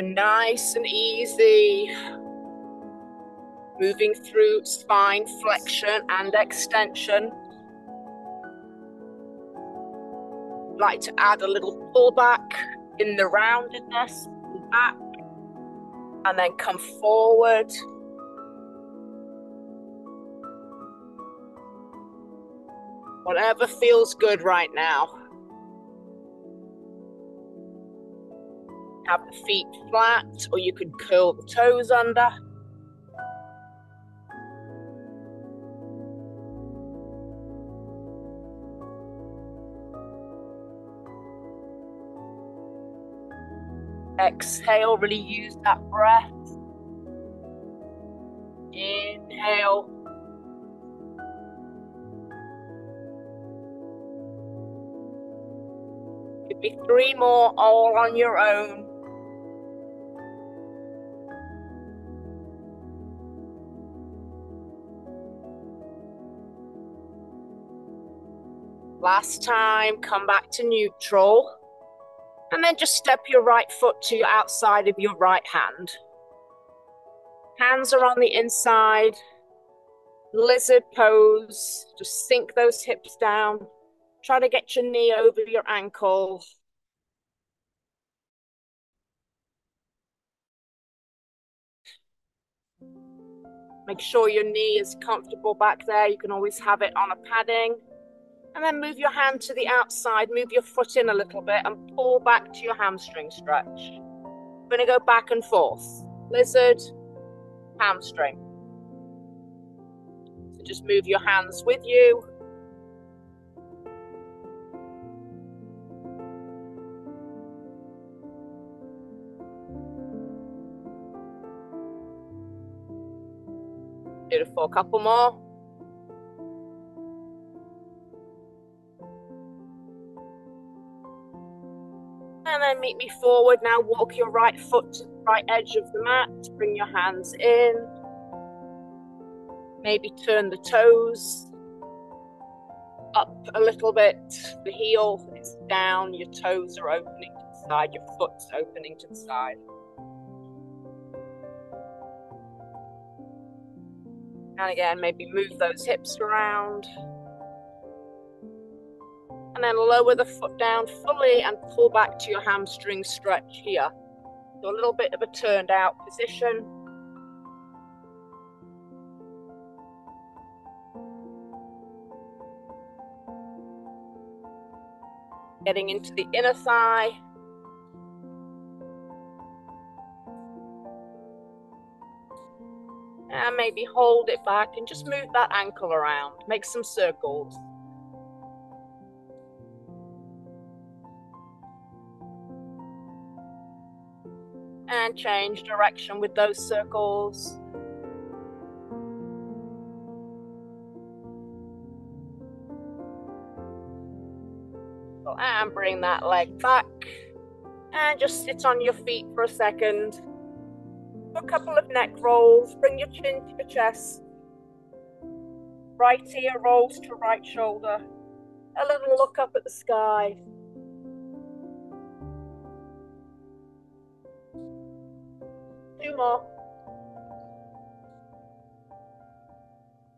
Nice and easy. Moving through spine flexion and extension. Like to add a little pullback in the roundedness, back, and then come forward. Whatever feels good right now. Have the feet flat, or you could curl the toes under. Exhale, really use that breath. Inhale. Give me three more all on your own. Last time, come back to neutral. And then just step your right foot to outside of your right hand. Hands are on the inside. Lizard pose. Just sink those hips down. Try to get your knee over your ankle. Make sure your knee is comfortable back there. You can always have it on a padding. And then move your hand to the outside, move your foot in a little bit and pull back to your hamstring stretch. We're going to go back and forth. Lizard, hamstring. So just move your hands with you. Beautiful. A couple more. Meet me forward. Now walk your right foot to the right edge of the mat. Bring your hands in. Maybe turn the toes up a little bit. The heel is down. Your toes are opening to the side. Your foot's opening to the side. And again, maybe move those hips around and then lower the foot down fully and pull back to your hamstring stretch here. So a little bit of a turned out position. Getting into the inner thigh. And maybe hold it back and just move that ankle around. Make some circles. And change direction with those circles. and bring that leg back and just sit on your feet for a second. a couple of neck rolls. Bring your chin to your chest. Right ear rolls to right shoulder. A little look up at the sky. Two more.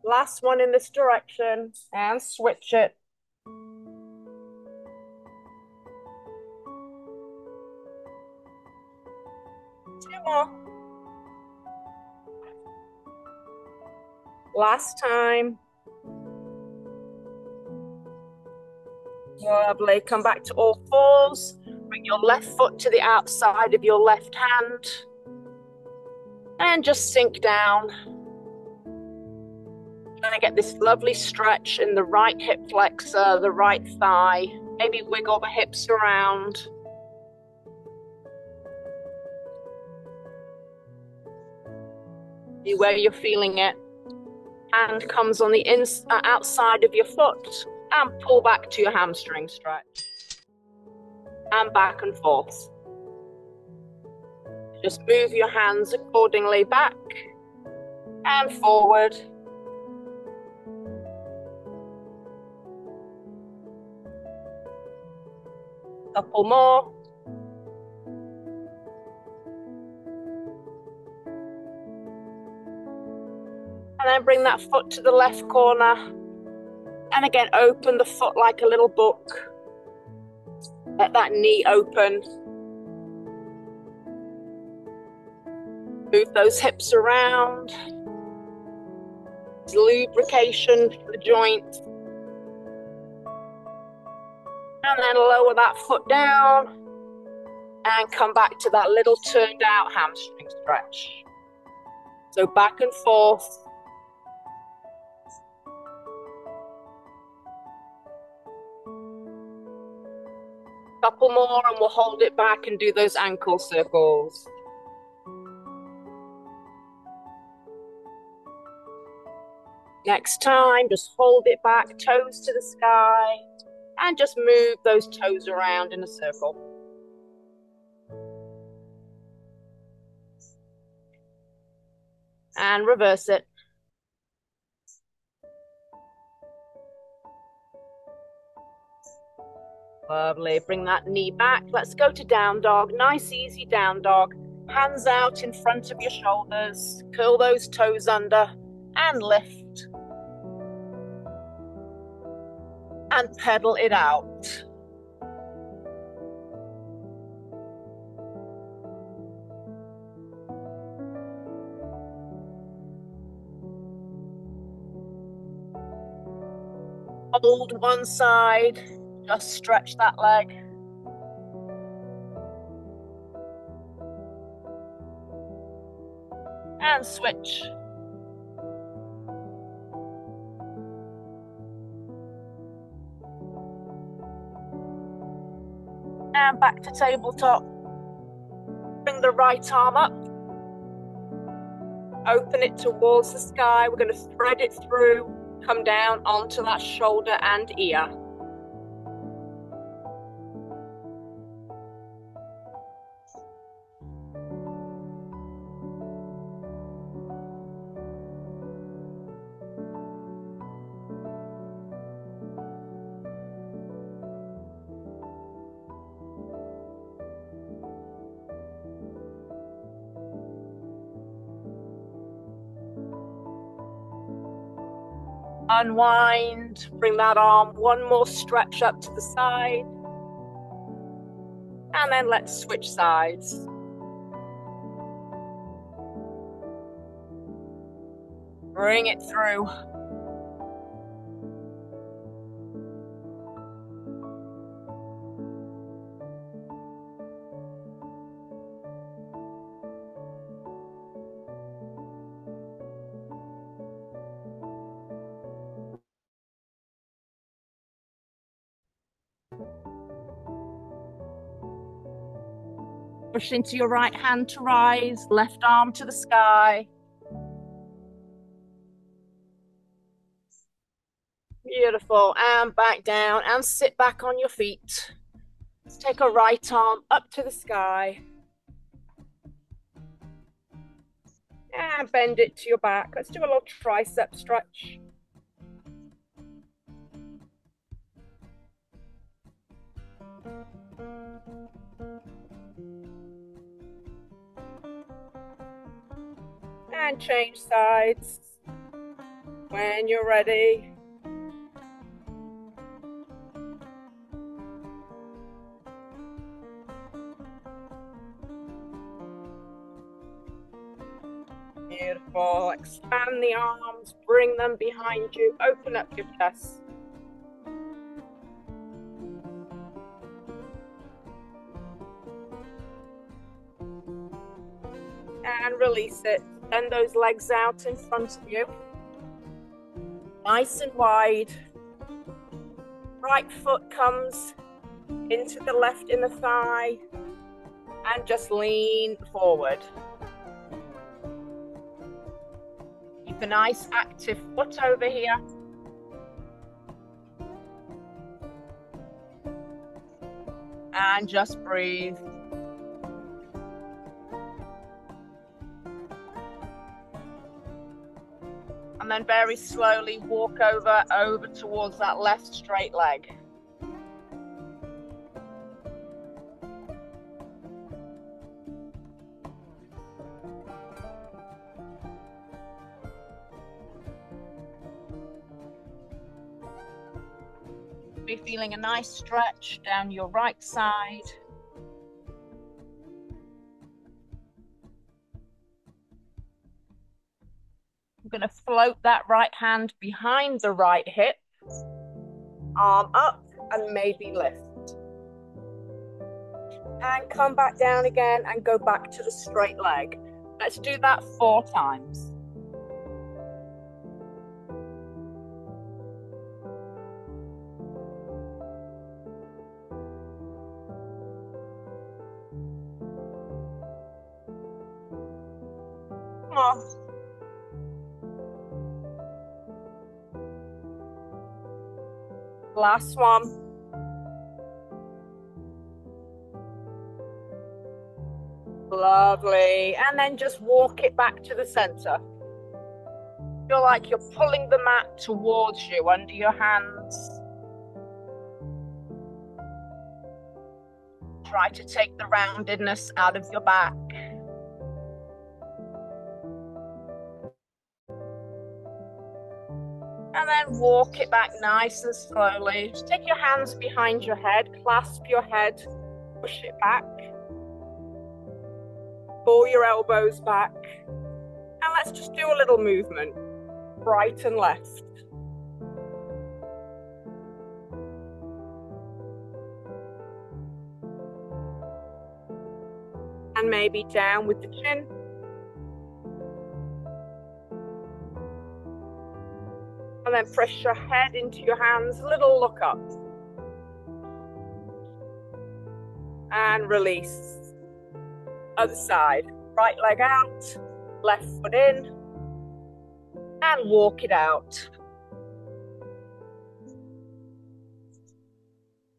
Last one in this direction and switch it. Two more. Last time. Lovely. Come back to all fours. Bring your left foot to the outside of your left hand and just sink down. Trying to get this lovely stretch in the right hip flexor, the right thigh. Maybe wiggle the hips around. See where you're feeling it. Hand comes on the ins- uh, outside of your foot and pull back to your hamstring stretch. And back and forth. Just move your hands accordingly back and forward. Couple more. And then bring that foot to the left corner. And again, open the foot like a little book. Let that knee open. Move those hips around. Lubrication for the joint. And then lower that foot down and come back to that little turned out hamstring stretch. So back and forth. Couple more and we'll hold it back and do those ankle circles. Next time, just hold it back, toes to the sky, and just move those toes around in a circle. And reverse it. Lovely. Bring that knee back. Let's go to down dog. Nice, easy down dog. Hands out in front of your shoulders. Curl those toes under and lift. And pedal it out. Hold one side, just stretch that leg. And switch. Back to tabletop. Bring the right arm up. Open it towards the sky. We're going to thread it through, come down onto that shoulder and ear. Unwind, bring that arm one more stretch up to the side. And then let's switch sides. Bring it through. Push into your right hand to rise, left arm to the sky. Beautiful. And back down and sit back on your feet. Let's take a right arm up to the sky. And bend it to your back. Let's do a little tricep stretch. And change sides when you're ready. Beautiful. Expand the arms, bring them behind you, open up your chest. And release it. Send those legs out in front of you. Nice and wide. Right foot comes into the left inner thigh and just lean forward. Keep a nice active foot over here. And just breathe. then very slowly walk over over towards that left straight leg. Be feeling a nice stretch down your right side. Float that right hand behind the right hip, arm up, and maybe lift. And come back down again and go back to the straight leg. Let's do that four times. Last one. Lovely. And then just walk it back to the center. Feel like you're pulling the mat towards you under your hands. Try to take the roundedness out of your back. Walk it back nice and slowly. Just take your hands behind your head, clasp your head, push it back. Pull your elbows back. And let's just do a little movement, right and left. And maybe down with the chin. And then press your head into your hands, little look up. And release. Other side. Right leg out, left foot in, and walk it out.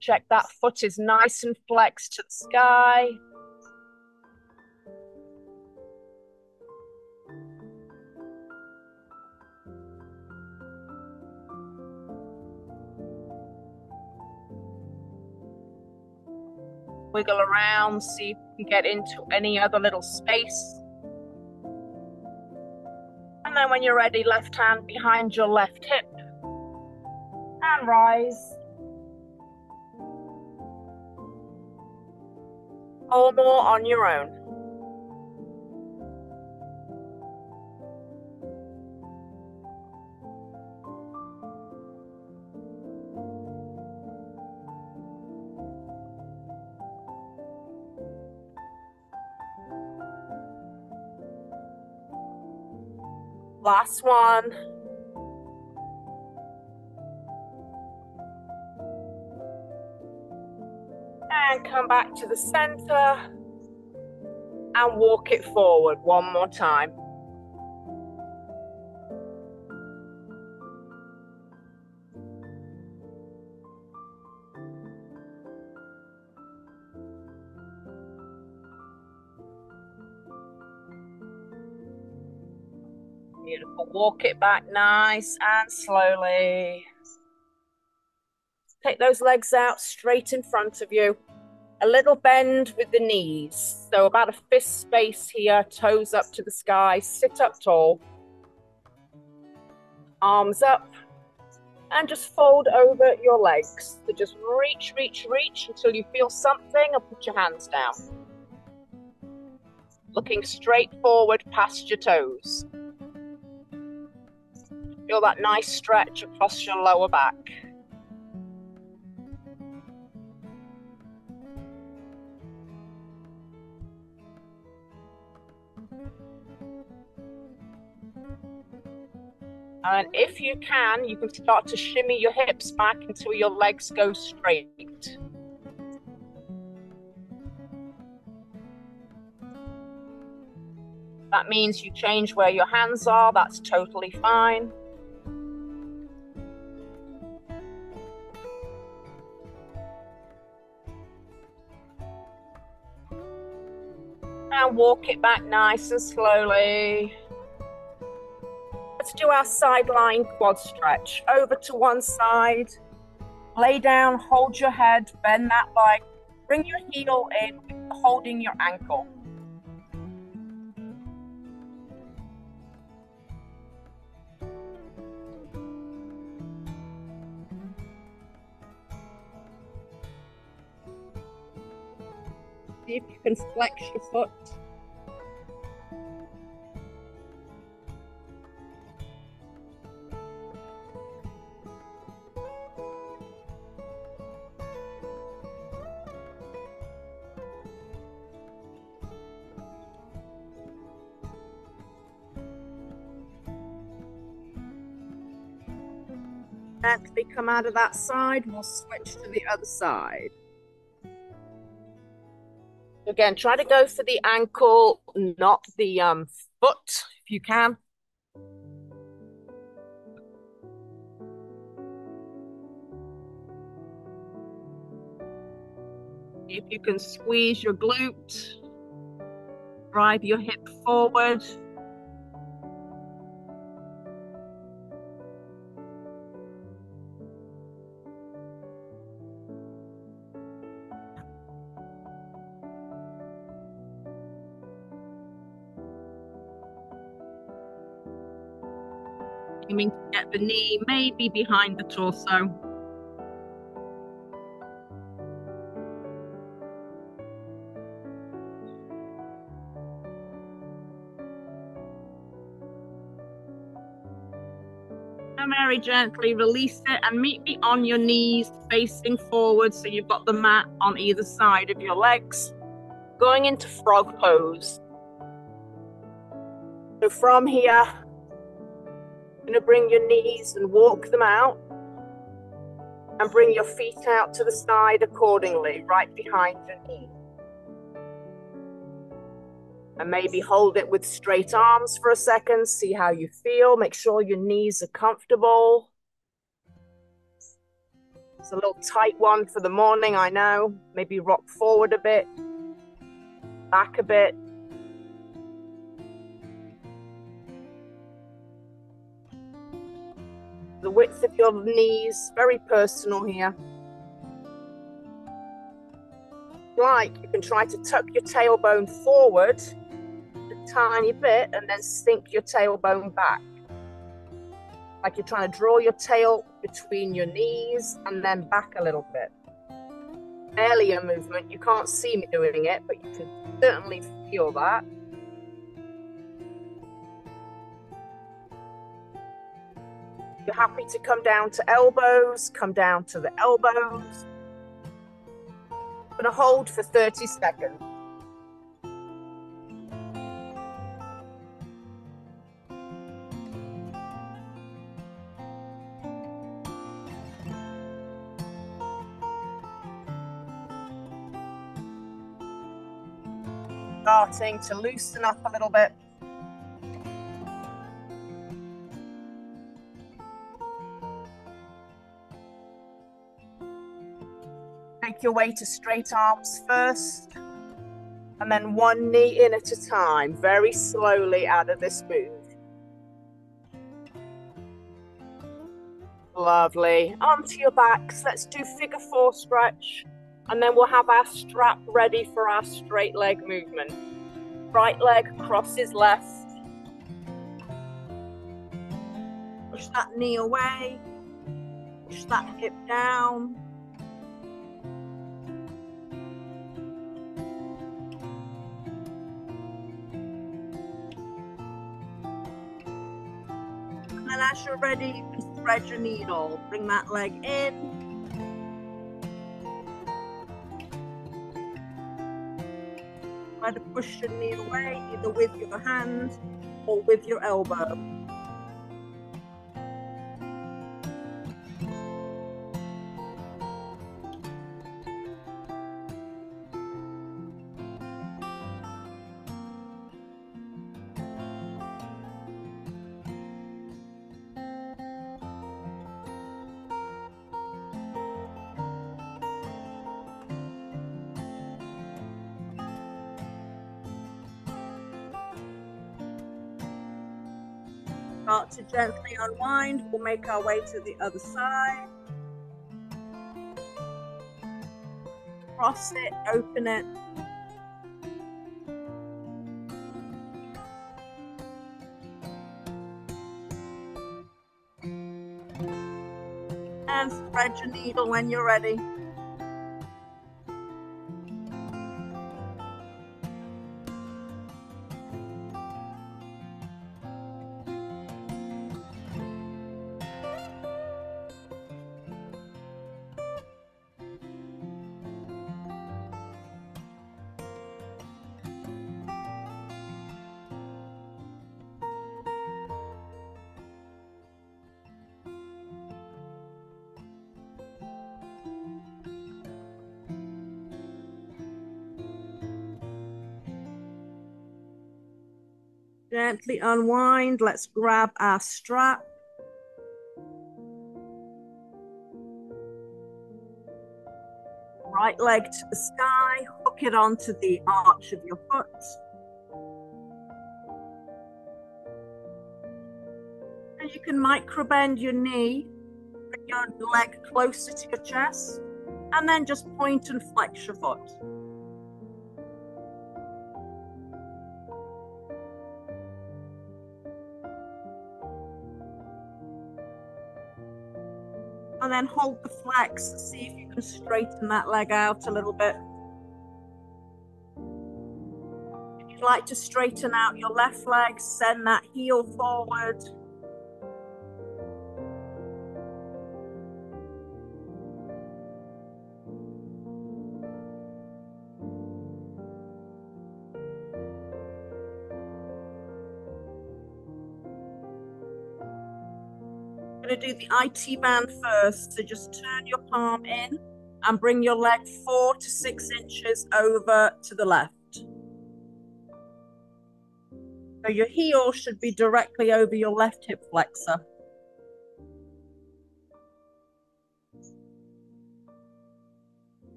Check that foot is nice and flexed to the sky. Wiggle around, see if you can get into any other little space. And then when you're ready, left hand behind your left hip and rise. Or more on your own. Last one. And come back to the center and walk it forward one more time. Walk it back nice and slowly. Take those legs out straight in front of you. A little bend with the knees. So about a fist space here, toes up to the sky. Sit up tall. Arms up. And just fold over your legs. So just reach, reach, reach until you feel something and put your hands down. Looking straight forward past your toes. Feel that nice stretch across your lower back. And if you can, you can start to shimmy your hips back until your legs go straight. That means you change where your hands are, that's totally fine. And walk it back nice and slowly. Let's do our sideline quad stretch. Over to one side. Lay down, hold your head, bend that leg. Bring your heel in, holding your ankle. See if you can flex your foot. Gently come out of that side, we'll switch to the other side. Again, try to go for the ankle, not the um, foot, if you can. If you can squeeze your glute, drive your hip forward. The knee maybe behind the torso. Very gently release it and meet me on your knees facing forward so you've got the mat on either side of your legs. Going into frog pose. So from here, going to bring your knees and walk them out. And bring your feet out to the side accordingly, right behind your knee. And maybe hold it with straight arms for a second. See how you feel. Make sure your knees are comfortable. It's a little tight one for the morning, I know. Maybe rock forward a bit, back a bit. The width of your knees, very personal here. Like, you can try to tuck your tailbone forward a tiny bit and then sink your tailbone back. Like you're trying to draw your tail between your knees and then back a little bit. A movement. You can't see me doing it, but you can certainly feel that. You're happy to come down to elbows, come down to the elbows. I'm going to hold for 30 seconds. Starting to loosen up a little bit. Your way to straight arms first. And then one knee in at a time, very slowly out of this move. Lovely. Onto your backs. Let's do figure four stretch. And then we'll have our strap ready for our straight leg movement. Right leg crosses left. Push that knee away. Push that hip down. As you're ready, you can thread your needle. Bring that leg in. Try to push your knee away, either with your hand or with your elbow. Start to gently unwind. We'll make our way to the other side. Cross it, open it. And thread your needle when you're ready. Gently unwind. Let's grab our strap. Right leg to the sky, hook it onto the arch of your foot. And you can micro bend your knee, bring your leg closer to your chest, and then just point and flex your foot. And then hold the flex. See if you can straighten that leg out a little bit. If you'd like to straighten out your left leg, send that heel forward. Do the IT band first. So just turn your palm in and bring your leg four to six inches over to the left. So your heel should be directly over your left hip flexor.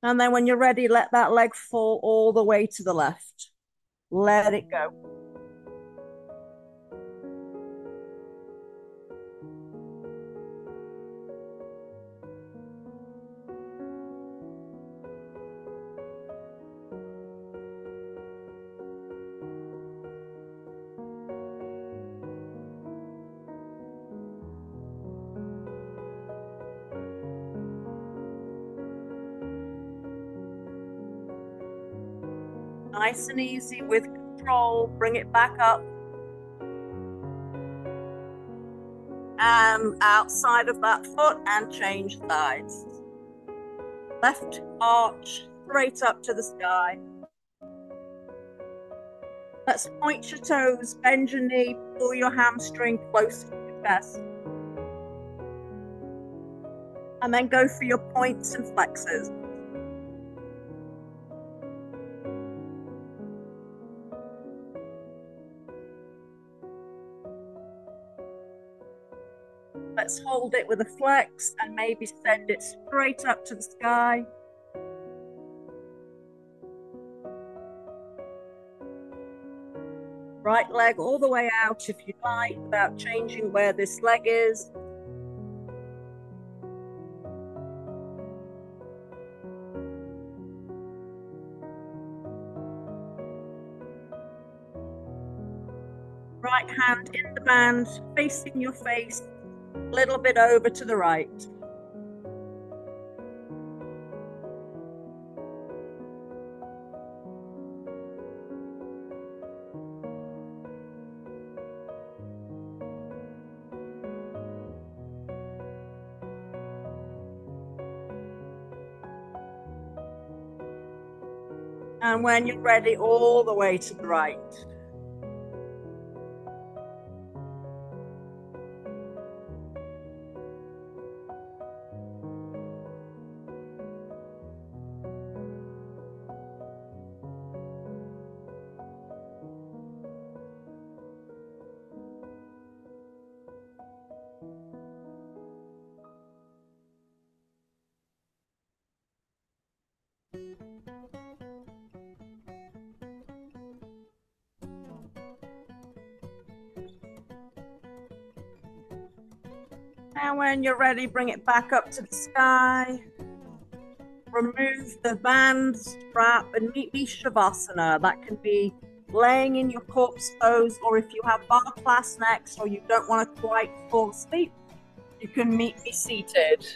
And then when you're ready, let that leg fall all the way to the left. Let it go. Nice and easy with control. Bring it back up. And outside of that foot and change sides. Left arch straight up to the sky. Let's point your toes, bend your knee, pull your hamstring close to your chest. And then go for your points and flexes. Hold it with a flex and maybe send it straight up to the sky. Right leg all the way out if you like, without changing where this leg is. Right hand in the band, facing your face, little bit over to the right. And when you're ready, all the way to the right. When you're ready, bring it back up to the sky. Remove the band, strap, and meet me Shavasana. That can be laying in your corpse pose, or if you have barre class next, or you don't want to quite fall asleep, you can meet me seated.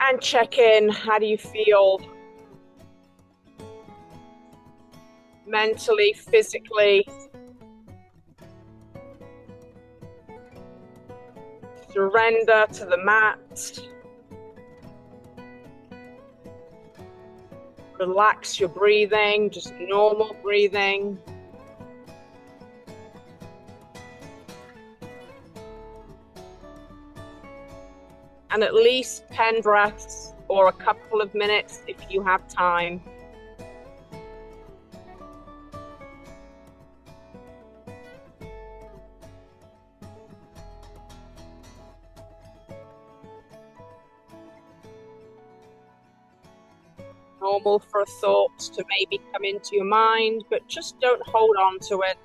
And check in. How do you feel? Mentally, physically. Surrender to the mat. Relax your breathing, just normal breathing. and at least 10 breaths or a couple of minutes if you have time. Normal for a thought to maybe come into your mind, but just don't hold on to it.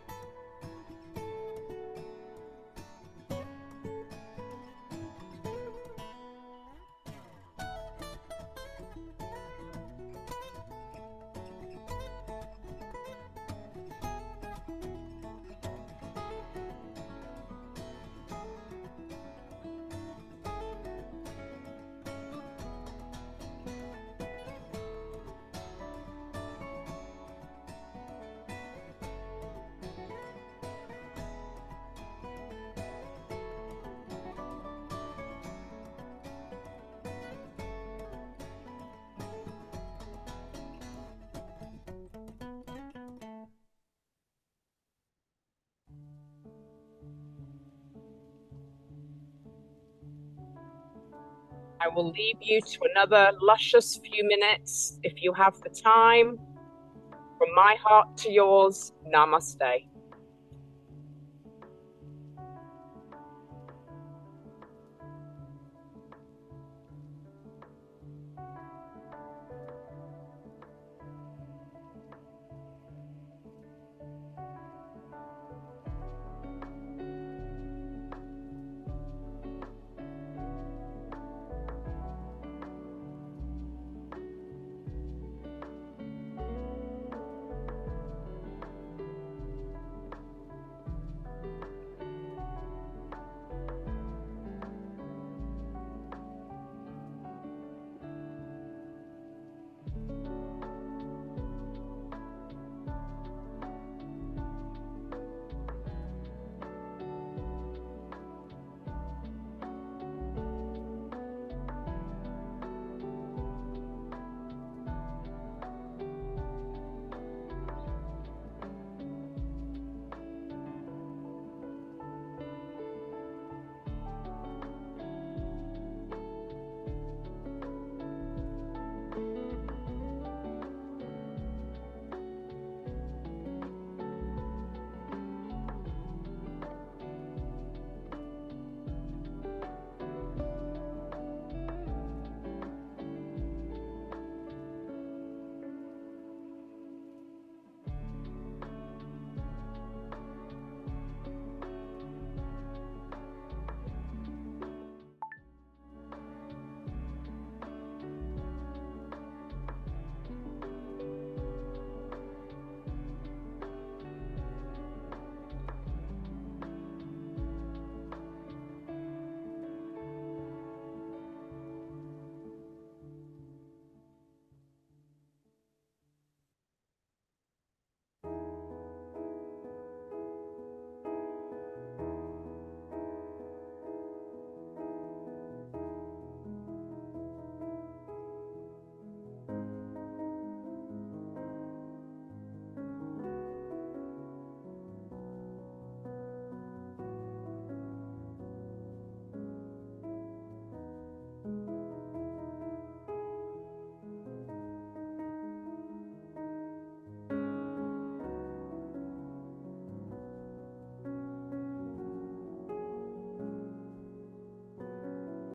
I will leave you to another luscious few minutes if you have the time. From my heart to yours, namaste.